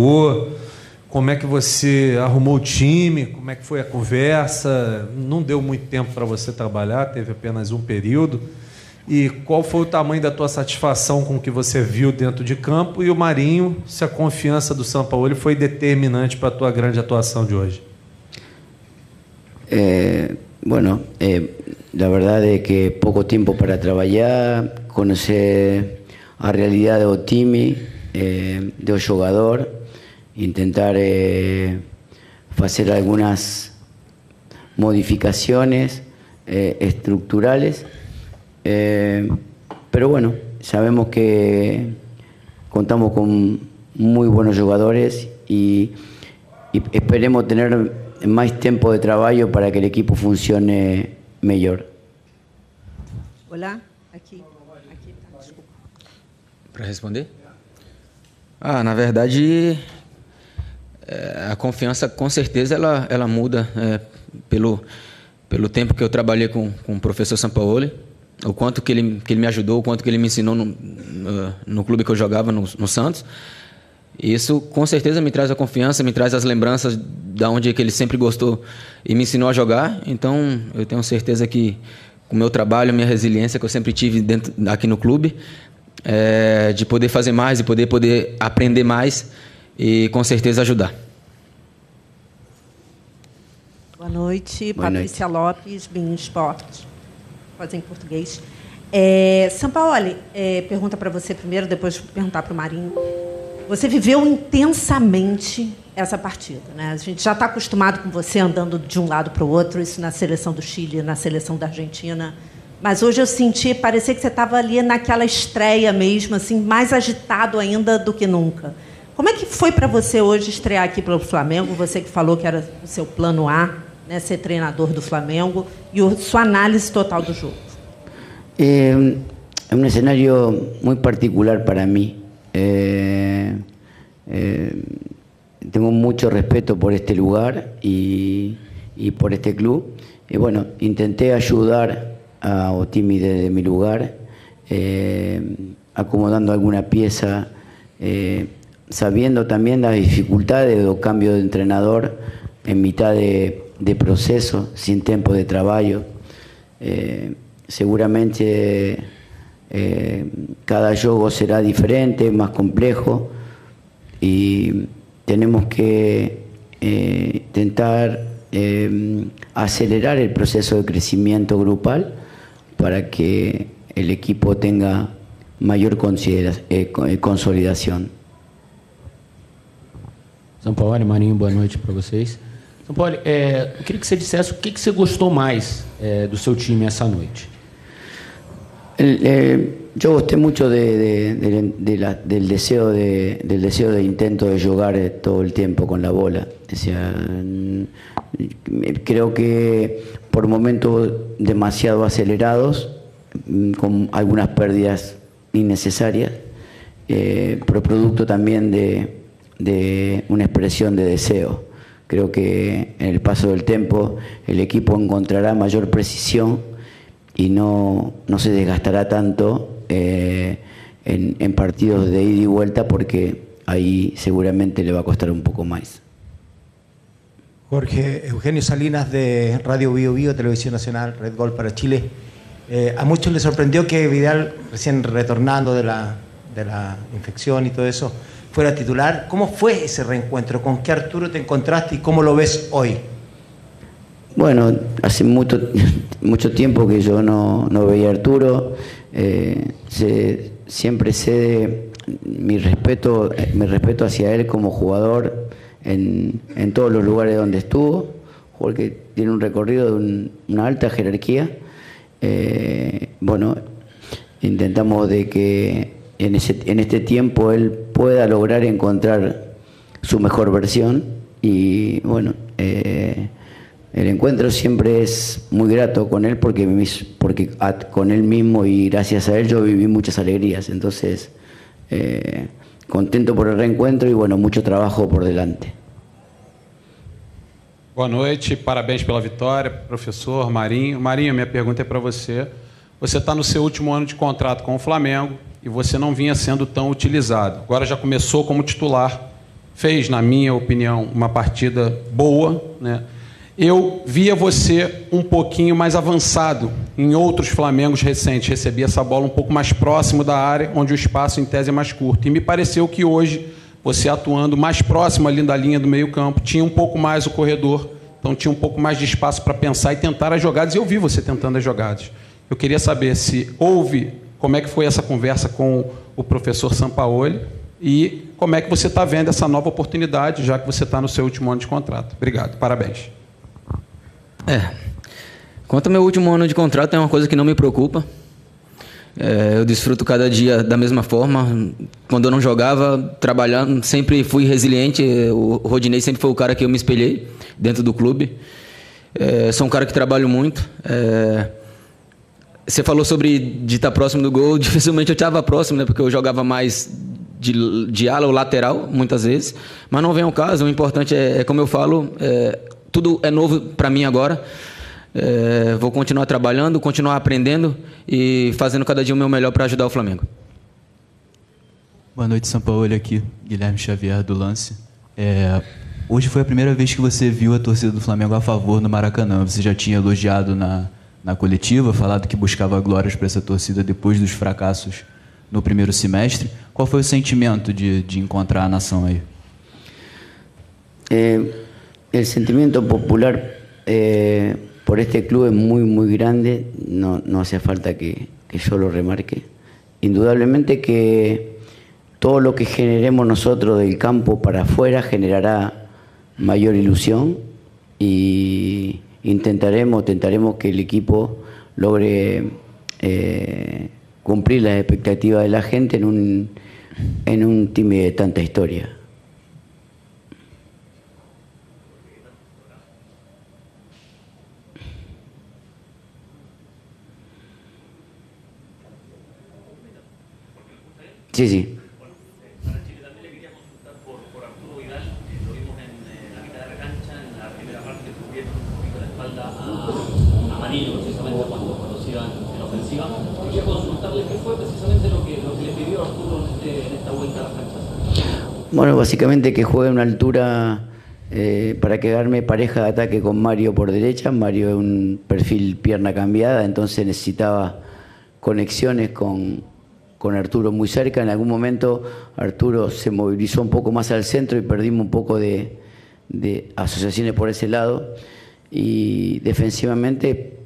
jogou, como é que você arrumou o time, como é que foi a conversa. Não deu muito tempo para você trabalhar, teve apenas um período. E qual foi o tamanho da tua satisfação com o que você viu dentro de campo e o Marinho, se a confiança do São Paulo foi determinante para a tua grande atuação de hoje? Eh, bueno, eh, es que poco tiempo para trabajar, conocer a realidad do time, eh, do jogador, intentar eh, hacer algunas modificaciones eh, estructurales, eh, pero bueno, sabemos que contamos con muy buenos jugadores y, y esperemos tener más tiempo de trabajo para que el equipo funcione mejor. Olá, aqui. aqui tá, desculpa. Para responder? Ah, na verdade, a confiança com certeza ela, ela muda é, pelo, pelo tempo que eu trabalhei com, com o professor Sampaoli, o quanto que ele, que ele me ajudou, o quanto que ele me ensinou no, no, no clube que eu jogava, no, no Santos. Isso com certeza me traz a confiança, me traz as lembranças da onde que ele sempre gostou e me ensinou a jogar. Então eu tenho certeza que com o meu trabalho, minha resiliência que eu sempre tive dentro, aqui no clube, é, de poder fazer mais, de poder poder aprender mais e com certeza ajudar. Boa noite, Boa Patrícia Lopes, Bem Esportes. Fazer em português. É, Sampaoli, é, pergunta para você primeiro, depois perguntar para o Marinho. Você viveu intensamente essa partida, né? A gente já está acostumado com você andando de um lado para o outro, isso na seleção do Chile, na seleção da Argentina. Mas hoje eu senti, parecia que você estava ali naquela estreia mesmo, assim, mais agitado ainda do que nunca. Como é que foi para você hoje estrear aqui pelo Flamengo? Você que falou que era o seu plano A, né, ser treinador do Flamengo, e a sua análise total do jogo. Eh, es un escenario muy particular para mí. Eh, eh, tengo mucho respeto por este lugar y, y por este club. Y bueno, intenté ayudar a Otimi desde mi lugar, eh, acomodando alguna pieza, eh, sabiendo también las dificultades de los cambios de entrenador en mitad de, proceso, sin tiempo de trabajo. Eh, seguramente eh, cada juego será diferente, más complejo y tenemos que eh, intentar acelerar el proceso de crecimiento grupal para que el equipo tenga mayor consolidación. São Paulo, Marinho, boa noite para vocês. São Paulo, é, eu queria que você dissesse o que, que você gostou mais é, do seu time essa noite. El- eh, yo gusté mucho de, de- de- de la- del, de, del deseo de intento de jugar eh, todo el tiempo con la bola. O mm, creo que por momentos demasiado acelerados, mm, con algunas pérdidas innecesarias, eh, pero producto también de, de una expresión de deseo. Creo que en el paso del tiempo el equipo encontrará mayor precisión y no, no se desgastará tanto eh, en, en partidos de ida y vuelta porque ahí seguramente le va a costar un poco más. Jorge Eugenio Salinas de Radio Bio Bio, Televisión Nacional, Red Gol para Chile. Eh, a muchos les sorprendió que Vidal, recién retornando de la, de la infección y todo eso, fuera titular. ¿Cómo fue ese reencuentro? ¿Con qué Arturo te encontraste y cómo lo ves hoy? Bueno, hace mucho, mucho tiempo que yo no, no veía a Arturo. eh, siempre sé mi respeto, mi respeto hacia él como jugador en, en todos los lugares donde estuvo. Jugador que tiene un recorrido de un- una alta jerarquía. Eh, bueno, intentamos de que en, ese- en este tiempo él pueda lograr encontrar su mejor versión y bueno, eh, el encuentro siempre es muy grato con él porque, porque a- con él mismo y gracias a él yo viví muchas alegrías, entonces eh, contento por el reencuentro y bueno, mucho trabajo por delante. Boa noite, parabéns pela vitória, professor Marinho. Marinho, minha pergunta é para você. Você está no seu último ano de contrato com o Flamengo e você não vinha sendo tão utilizado. Agora já começou como titular, fez, na minha opinião, uma partida boa, né? Eu via você um pouquinho mais avançado em outros Flamengos recentes, recebia essa bola um pouco mais próximo da área, onde o espaço em tese é mais curto. E me pareceu que hoje, você atuando mais próximo ali da linha do meio-campo, tinha um pouco mais o corredor, então tinha um pouco mais de espaço para pensar e tentar as jogadas. E eu vi você tentando as jogadas. Eu queria saber se houve, como é que foi essa conversa com o professor Sampaoli e como é que você está vendo essa nova oportunidade, já que você está no seu último ano de contrato. Obrigado, parabéns. É. Quanto ao meu último ano de contrato, é uma coisa que não me preocupa. É, eu desfruto cada dia da mesma forma. Quando eu não jogava, trabalhando, sempre fui resiliente. O Rodinei sempre foi o cara que eu me espelhei dentro do clube. É, sou um cara que trabalho muito. É, você falou sobre de estar próximo do gol. Dificilmente eu estava próximo, né? Porque eu jogava mais de, de ala ou lateral, muitas vezes. Mas não vem ao caso. O importante é, é como eu falo, é, tudo é novo para mim agora. É, vou continuar trabalhando, continuar aprendendo e fazendo cada dia o meu melhor para ajudar o Flamengo. Boa noite, São Paulo. Aqui, Guilherme Xavier do Lance. É, hoje foi a primeira vez que você viu a torcida do Flamengo a favor no Maracanã. Você já tinha elogiado na, na coletiva, falado que buscava glórias para essa torcida depois dos fracassos no primeiro semestre. Qual foi o sentimento de, de encontrar a nação aí? É el sentimiento popular eh, por este club es muy, muy grande, no, no hace falta que, que, yo lo remarque. Indudablemente que todo lo que generemos nosotros del campo para afuera generará mayor ilusión y intentaremos, tentaremos que el equipo logre eh, cumplir las expectativas de la gente en un, en un team de tanta historia. Sí, sí. Para Chile también le quería consultar por, por Arturo Vidal, eh, lo vimos en eh, la mitad de la cancha, en la primera parte cubriendo un poquito la espalda a, precisamente cuando, iban en ofensiva. Quería consultarle qué fue precisamente lo que, lo que le pidió Arturo en, este, esta vuelta a las canchas. Bueno, básicamente que juegue a una altura eh, para quedarme pareja de ataque con Mario por derecha. Mario es un perfil pierna cambiada, entonces necesitaba conexiones con, con Arturo muy cerca. En algún momento Arturo se movilizó un poco más al centro y perdimos un poco de, de asociaciones por ese lado. Y defensivamente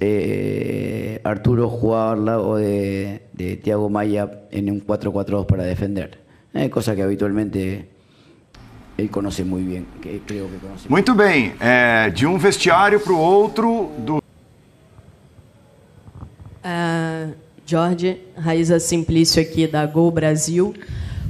eh, Arturo jugaba al lado de, de Thiago Maya en un 4-4-2 para defender. Eh, cosa que habitualmente ele conhece muito bem, que creio que conhece. Muito bem, é, de um vestiário para o outro do. Uh, Jorge, Raíza Simplício aqui da Gol Brasil.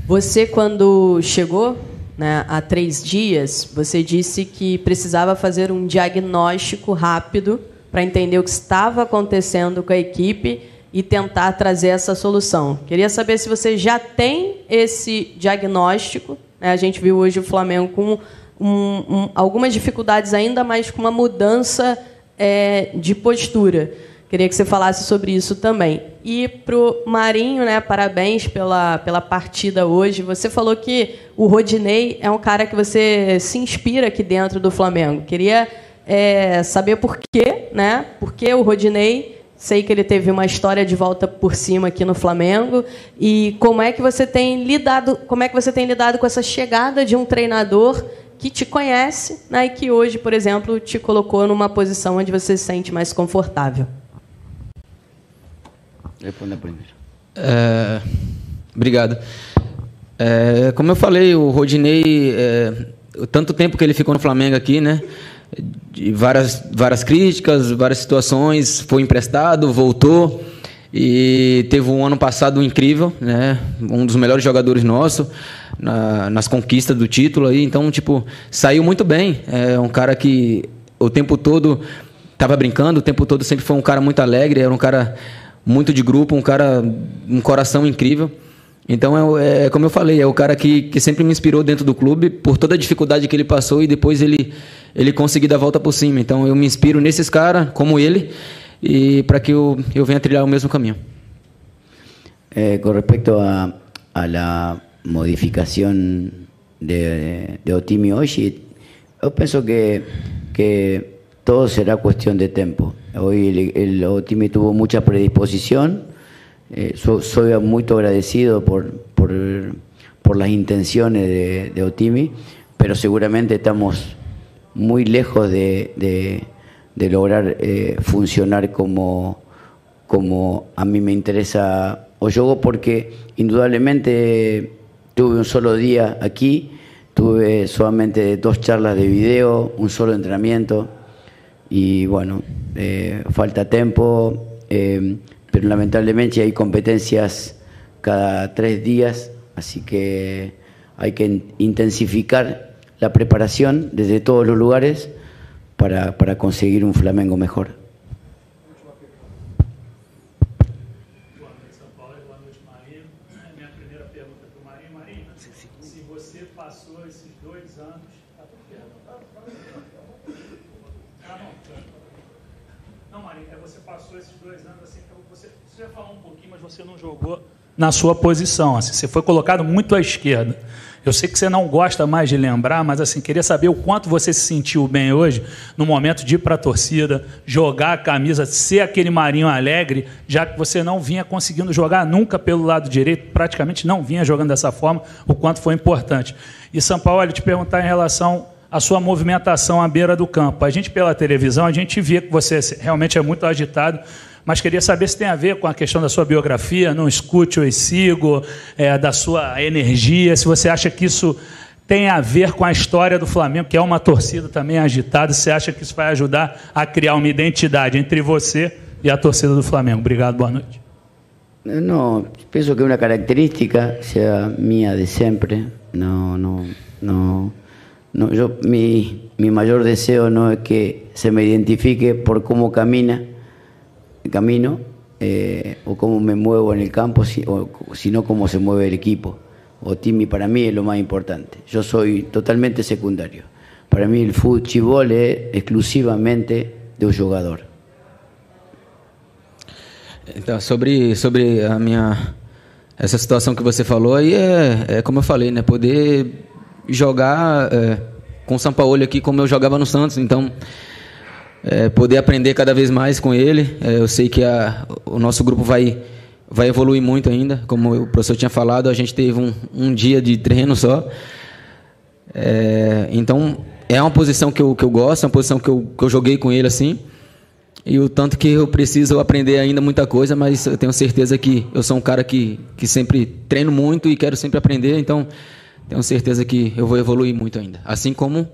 Você, quando chegou né, há três dias, você disse que precisava fazer um diagnóstico rápido para entender o que estava acontecendo com a equipe e tentar trazer essa solução. Queria saber se você já tem esse diagnóstico. Né? A gente viu hoje o Flamengo com um, um, algumas dificuldades ainda, mas com uma mudança é, de postura. Queria que você falasse sobre isso também. E para o Marinho, né, parabéns pela, pela partida hoje. Você falou que o Rodinei é um cara que você se inspira aqui dentro do Flamengo. Queria é, saber por quê, né? Por que o Rodinei? Sei que ele teve uma história de volta por cima aqui no Flamengo. E como é que você tem lidado? Como é que você tem lidado com essa chegada de um treinador que te conhece né, e que hoje, por exemplo, te colocou numa posição onde você se sente mais confortável? É, obrigado. É, como eu falei, o Rodinei, é, tanto tempo que ele ficou no Flamengo aqui, né? De várias, várias críticas, várias situações, foi emprestado, voltou e teve um ano passado incrível, né? Um dos melhores jogadores nosso na, nas conquistas do título aí, então tipo saiu muito bem. É um cara que o tempo todo estava brincando, o tempo todo sempre foi um cara muito alegre, era um cara muito de grupo, um cara, um coração incrível. Então, é, é, como eu falei, é o cara que, que sempre me inspirou dentro do clube por toda a dificuldade que ele passou e depois ele, ele conseguiu dar a volta por cima. Então, eu me inspiro nesses caras, como ele, e para que eu, eu venha trilhar o mesmo caminho. Eh, con respecto a, a la modificación de, Otimi hoje, eu penso que, que todo será cuestión de tiempo. Hoy el, el Otimi tuvo mucha predisposición, eh, so- soy muy agradecido por, por, por las intenciones de, de Otimi, pero seguramente estamos muy lejos de, de- de lograr eh, funcionar como, como a mí me interesa Oyogo, porque indudablemente tuve un solo día aquí, tuve solamente dos charlas de video, un solo entrenamiento, y bueno, eh, falta tiempo, eh, pero lamentablemente hay competencias cada tres días, así que hay que in- intensificar la preparación desde todos los lugares para, para conseguir un Flamengo mejor. São Paulo, boa noite, Marinho. Minha primeira pergunta para o Marinho. Marinho, se você passou esses dois anos. Ah, não. Não, Marinho, é você passou esses dois anos assim. que Você, você já falou um pouquinho, mas você não jogou na sua posição. Assim, você foi colocado muito à esquerda. Eu sei que você não gosta mais de lembrar, mas assim queria saber o quanto você se sentiu bem hoje no momento de ir para a torcida, jogar a camisa, ser aquele Marinho alegre, já que você não vinha conseguindo jogar nunca pelo lado direito, praticamente não vinha jogando dessa forma, o quanto foi importante. E São Paulo, eu te perguntar em relação à sua movimentação à beira do campo. A gente pela televisão, a gente vê que você realmente é muito agitado, mas queria saber se tem a ver com a questão da sua biografia, não escute ou sigo, é, da sua energia, se você acha que isso tem a ver com a história do Flamengo, que é uma torcida também agitada, você acha que isso vai ajudar a criar uma identidade entre você e a torcida do Flamengo. Obrigado, boa noite. No, pienso que una característica sea mía de siempre. No, no, no, no. Yo mi, mi mayor deseo no es que se me identifique por cómo camina, camino eh, o cómo me muevo en el campo, si- o- sino cómo se mueve el equipo. O Timmy para mí es lo más importante. Yo soy totalmente secundario. Para mí el fútbol es exclusivamente de un jugador. Então, sobre, sobre a minha. Essa situação que você falou aí é, é como eu falei, né? Poder jogar é, com o São Paulo aqui como eu jogava no Santos. Então, é, poder aprender cada vez mais com ele. É, eu sei que a, o nosso grupo vai, vai evoluir muito ainda. Como o professor tinha falado, a gente teve um, um dia de treino só. É, então, é uma posição que eu, que eu gosto, é uma posição que eu, que eu joguei com ele assim. E o tanto que eu preciso aprender ainda muita coisa, mas eu tenho certeza que eu sou um cara que, que sempre treino muito e quero sempre aprender, então tenho certeza que eu vou evoluir muito ainda. Assim como